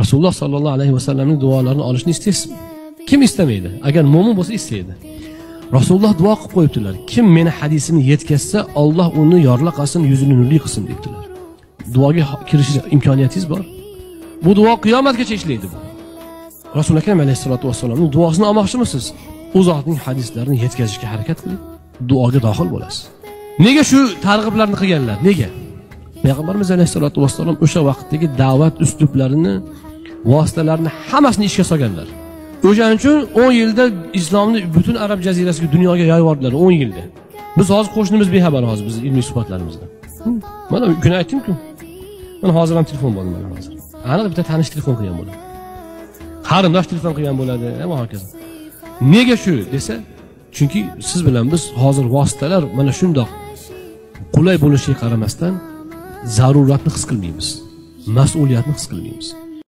rasululloh sollallohu alayhi vasallamning duolarini olishni istaysizmi kim istamaydi? Agar mo'min bo'lsa istaydi. Rasululloh duo qilib qo'yibdilar. Kim meni hadisimni yetkazsa olloh uni yorla qilsin yuzini nurli qilsin debdilar. Duoga kirish imkoniyatingiz bor? Bu duo qiyomatgacha ishlaydi bu. Rasuli akram alayhissalotu vassalomni duosini olmoqchimisiz? U zotning hadislarini yetkazishga harakat qiling. Duoga dohil bo'lasiz. Nega shu targ'iblarni qilganlar? Nega? Payg'ambarimiz alayhissalotu vassalom o'sha vaqtdagi da'vat uslublarini vositalarni hammasini ishga solganlar. O'shaning uchun o'n yilda islomni butun arab jazirasiga dunyoga yoyib yubordilar o'n yilda. Biz hozir qo'shnimiz bexabar hozir bizni ilmiy suhbatlarimizda. Hmm, mana kun aytdimku mana hozir ham telefon bo'ldi mana hozir. Aniq bitta tanish telefon qilgan bo'ladi. Qarindosh telefon qilgan bo'ladi e, va hokazo nega shu desa chunki siz bilan biz hozir vositalar mana shundoq qulay bo'lishiga qaramasdan zaruratni his qilmaymiz mas'uliyatni his qilmaymiz.